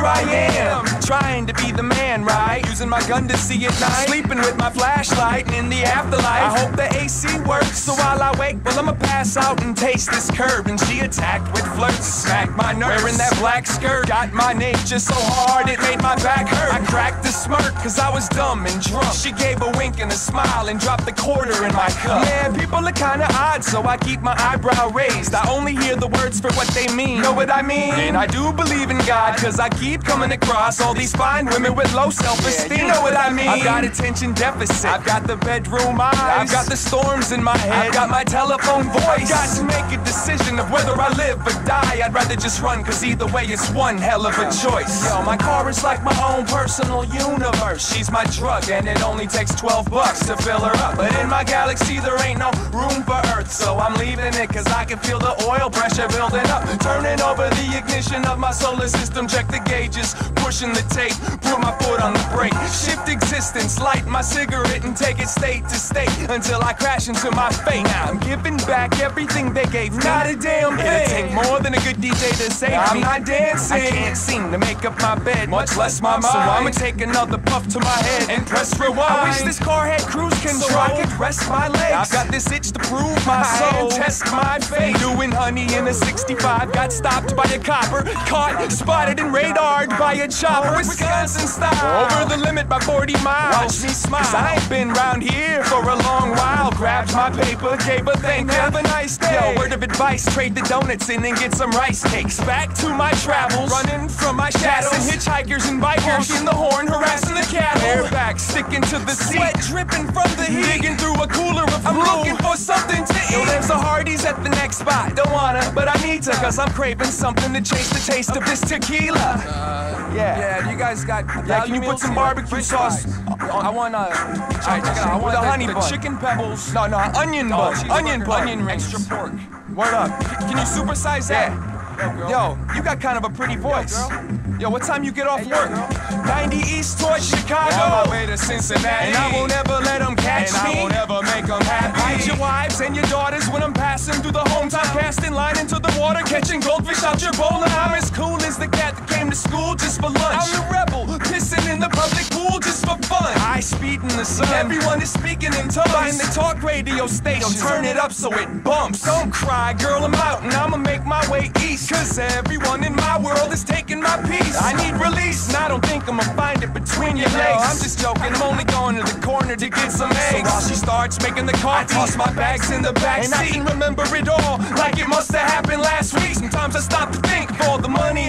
here I am, trying to be the man, right? Using my gun to see at night, sleeping with my flashlight, and in the afterlife, I hope the AC works. So while I wake, well, I'ma pass out and taste this curb. And she attacked with flirts, smacked my nerves. Wearing that black skirt, got my nature so hard it made my back hurt. I cracked a smirk, cause I was dumb and drunk. She gave a wink and a smile and dropped the quarter in my cup. Man, people are kinda odd, so I keep my eyebrow raised. I only hear the words for what they mean. Know what I mean? And I do believe in God, cause I keep coming across all these fine women with low self-esteem. you know what I mean? I've got attention deficit. I've got the bedroom eyes. I've got the storms in my head. I've got my telephone voice. I've got to make a decision of whether I live or die. I'd rather just run, cause either way it's one hell of a choice. Yo, my car is like my own personal universe. She's my drug, and it only takes 12 bucks to fill her up. But in my galaxy, there ain't no room for Earth, so I'm leaving it, cause I can feel the oil pressure building up. Turning over the ignition of my solar system, check the gauges, pushing the tape, put my foot on the brake. Shift existence, light my cigarette, and take it state to state until I crash into my fate. Now I'm giving back everything they gave me. Not a damn thing. It'll take more than a good DJ to save I'm me. I'm not dancing. I can't seem to make up my bed, much less my mind. So I'ma take another puff to my head and press rewind. I wish this car had cruise control. So I could rest my legs. I've got this itch to prove my soul, test my faith. Doing honey in a 65, got stopped by a copper, caught, spotted and radared by a chopper. Wisconsin style, over the limit by 40 miles. Watch me smile. Cause I ain't been round here for a long while. Grabbed my paper, gave a thank Have a nice. Yo, word of advice, trade the donuts in and get some rice cakes. Back to my travels, running from my shadows. And hitchhikers and bikers, honking the horn, harassing the cattle. Airback sticking to the seat, sweat dripping from the heat. Digging through a cooler of I'm looking for something to eat. Yo, there's a Hardee's at the next spot. Don't wanna, but I need to, cause I'm craving something to chase the taste of this tequila. Uh, yeah. Yeah, you guys got. Yeah, can you put some barbecue sauce? I want uh, it out. I want the, honey the, the chicken pebbles. No, no, onion bun, onion bun, onion rings. Extra pork. Word up. Can you supersize that? Yo, you got kind of a pretty voice. Yo, what time you get off work? 90 East towards Chicago. On my way to Cincinnati. And I won't ever let them catch me. And I won't ever make them happy. Hide your wives and your daughters when I'm passing through the hometown. Casting line into the water, catching goldfish out your bowl. And I'm as cool as the cat that came to school just for lunch. I'm the rebel, pissing in the public pool just for fun. I speed in the sun. Everyone is speaking in tongues. Find the talk radio station. Turn it up so it bumps. Don't cry, girl, I'm out and I'ma make my way east. Cause everyone in my world is taking my peace. I need release, and I don't think I'ma find it between your legs. I'm just joking, I'm only going to the corner to get some eggs. So while she starts making the coffee, I toss my bags in the back and seat. I can remember it all like it must have happened last week. Sometimes I stop to think for the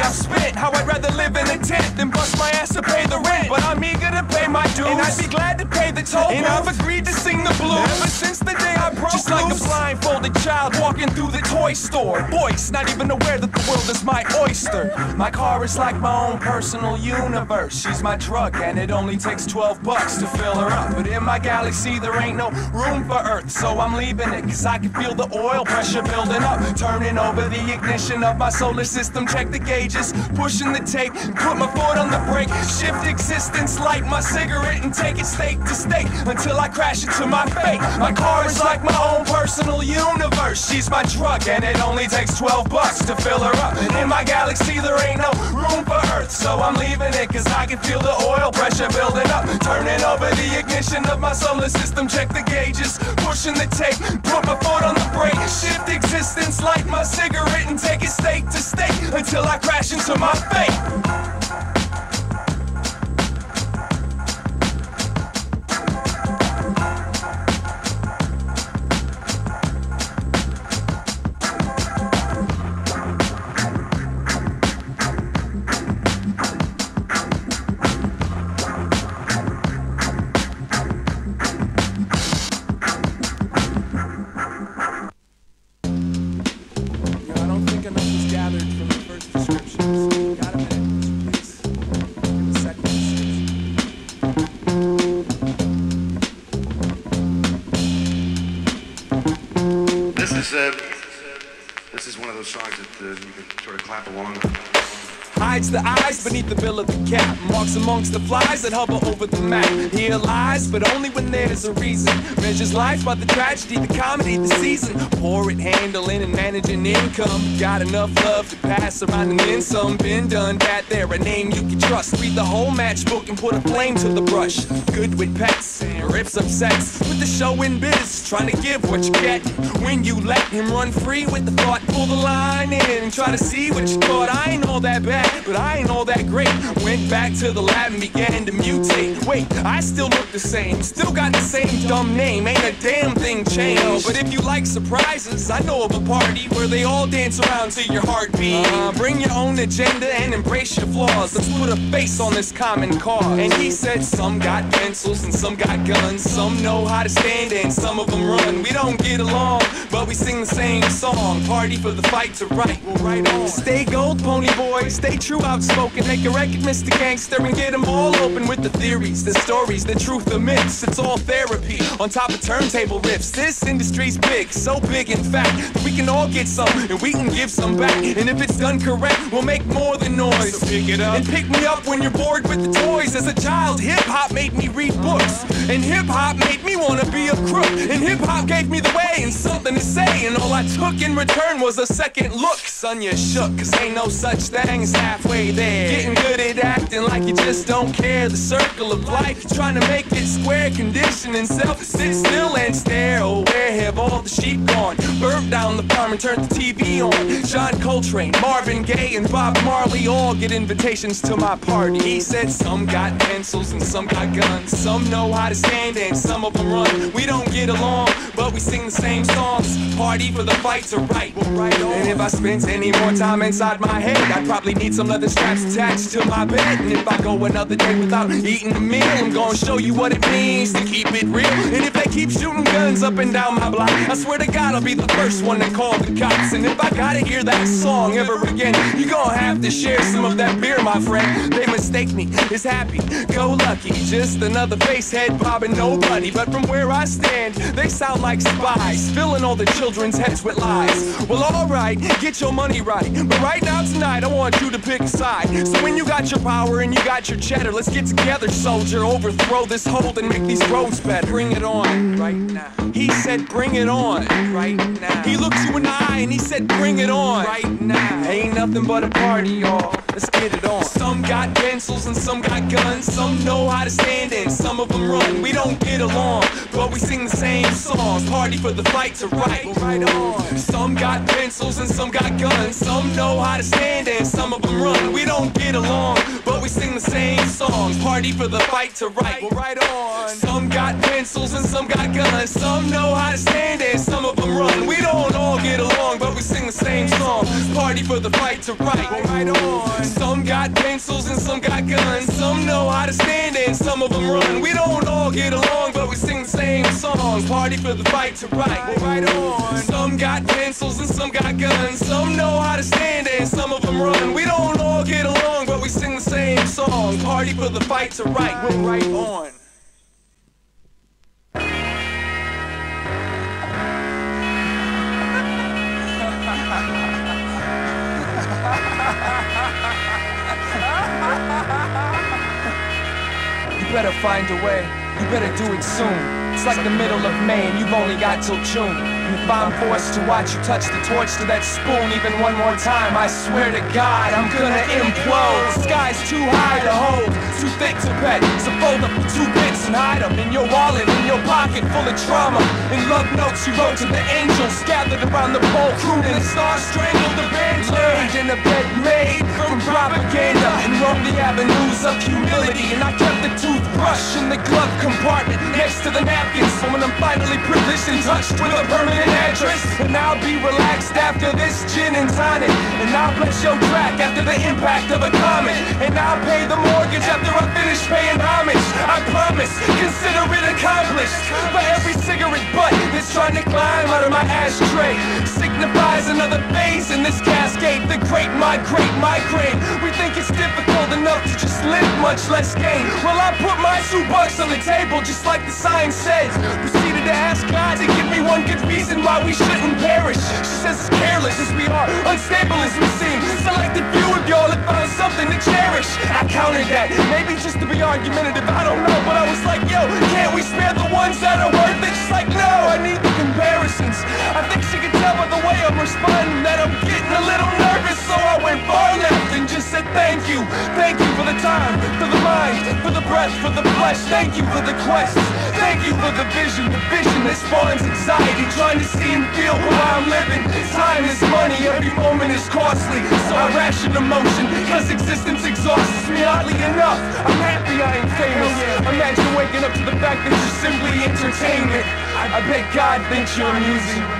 money I've spent, how I'd rather live in a tent than bust my ass to pay the rent. But I'm eager to pay my dues, and I'd be glad to pay the toll. And I've agreed to sing the blues ever since the day I broke Just loose. like a blindfolded child walking through the toy store. Voice, not even aware that the world is my oyster. My car is like my own personal universe. She's my drug, and it only takes 12 bucks to fill her up. But in my galaxy, there ain't no room for Earth, so I'm leaving it, cause I can feel the oil pressure building up. Turning over the ignition of my solar system, check the gauges, pushing the tape, put my foot on the brake, shift existence, light my cigarette, and take it state to state until I crash into my fate. My car is like my own personal universe. She's my drug, and it only takes 12 bucks to fill her up. And in my galaxy, there ain't no room for Earth, so I'm leaving it, cause I can feel the oil pressure building up. Turning over the ignition of my solar system, check the gauges, pushing the tape, put my foot on the brake, shift existence, light my cigarette, and take it state to state until I crash into my fate. Uh, this is one of those songs that uh, you can sort of clap along. Hides the eyes beneath the bill of the cap. Marks amongst the flies that hover over the map. Here lies, but only when there's a reason. Measures life by the tragedy, the comedy, the season. Pour it, handling and managing income. Got enough love to pass around and then some. Been done that there, a name you can trust. Read the whole matchbook and put a flame to the brush. Good with pets and rips up sex. With the show in biz, trying to give what you get. When you let him run free with the thought, pull the line in and try to see what you thought. I ain't all that bad, but I ain't all that great. Went back to the lab and began to mutate. Wait, I still look the same, still got the same dumb name. Ain't a damn thing changed. But if you like surprises, I know of a party where they all dance around to your heartbeat. Uh, bring your own agenda and embrace your flaws. Let's put a face on this common cause. And he said, some got pencils and some got guns. Some know how to stand and some of them run. We don't get along, but we sing the same song. Party for the fight to write, we'll right on. Stay gold, boy. Stay true, outspoken. Make a record, Mr. Gangster, and get them all open with the theories, the stories, the truth, the myths. It's all therapy on top of turntable riffs. This industry's big, so big in fact that we can all get some and we can give some back. And if it's done correct, we'll make more than noise. So pick it up and pick me up when you're bored with the toys. As a child, hip hop made me read books, and hip hop made me wanna be a crook. And hip hop gave me the way and something to say, and all I took in return was a second look. Son, you shook, cause ain't no such thing as halfway there. Getting good at acting like you just don't care. The circle of life, trying to make it square. Conditioning self, sit still and stare. Oh, where have all the sheep gone? Burnt down the farm and turned the TV on. John Coltrane, Marvin Gaye, and Bob Marley all get invitations to my party. He said some got pencils and some got guns. Some know how to stand and some of them run. We don't get along, but we sing the same songs. Party for the fight to write. And if I spent any more time inside my head, I'd probably need some leather straps attached to my bed. And if I go another day without eating a meal, I'm gonna show you what it means to keep it real. And if they keep shooting guns up and down my block, I swear to God I'll be the first one to call the cops. And if I gotta hear that song ever again, you're gonna have to share some of that beer, my friend. They mistake me as happy, go lucky, just another face head bobbing nobody. But from where I stand, they sound like spies, filling all the children's heads with lies. Well, alright, get your money right. But right now, tonight, I want you to pick a side. So when you got your power and you got your cheddar, let's get together, soldier. Overthrow this hold and make these roads better. Bring it on, right now. He said, bring it on, right now. He looked you in the eye and he said, bring it on, right now. Ain't nothing but a party, y'all. Let's get it on. Some got pencils and some got guns. Some know how to stand and some of them run. We don't get along, but we sing the same songs. Party for the fight to write, right on. Some got pencils and some got guns. Some know how to stand and some of them run. We don't get along, but we sing the same songs. Party for the fight to write, right on. Some got pencils and some got guns. Some know how to stand and some of them run. We don't all get along, but we sing the same song. Party for the fight to write, right on. Some got pencils and some got guns. Some know how to stand and some of them run. We don't all get along, but we sing the same song. Party for the fight to write, right on. Some got pencils and some got guns. Some know how to stand and some of them run. We don't all get along, but we sing the same song. Party for the fight to write, we're right on. Better find a way. You better do it soon. It's like the middle of May and you've only got till June. And if I'm forced to watch you touch the torch to that spoon even one more time, I swear to God I'm gonna implode. The sky's too high to hold, too thick to pet. So fold up the two and hide them in your wallet, in your pocket full of trauma. In love notes you wrote to the angels gathered around the pole, crooning and star strangled the band laid in a bed made from propaganda and roamed the avenues of humility. And I kept the toothbrush in the glove compartment next to the napkins. So when I'm finally privileged and touched with a permanent address, and I'll be relaxed after this gin and tonic. And I'll bless your track after the impact of a comet. And I'll pay the mortgage after I finish paying homage. I promise, consider it accomplished. For every cigarette butt that's trying to climb out of my ashtray signifies another phase in this cascade. The great migrate, migraine. We think it's difficult enough to just live, much less gain. Well, I put my two bucks on the table, just like the sign says. Proceeded to ask God to give me one good reason why we shouldn't perish. She says it's careless as we are, unstable as we seem. Selected few of you all had found something to cherish. I countered that, maybe just to be argumentative, I don't know. But I was like, yo, can't we spare the ones that are worth it? She's like, no, I need the comparisons. I think she could tell by the way I'm responding that I'm getting a little nervous. So I went far left said thank you. Thank you for the time, for the mind, for the breath, for the flesh. Thank you for the quest. Thank you for the vision, the vision that spawns anxiety. Trying to see and feel why I'm living. Time is money, every moment is costly. So I ration emotion, cause existence exhausts me. Oddly enough, I'm happy I ain't famous. Imagine waking up to the fact that you're simply entertainment. I bet God thinks you're amusing.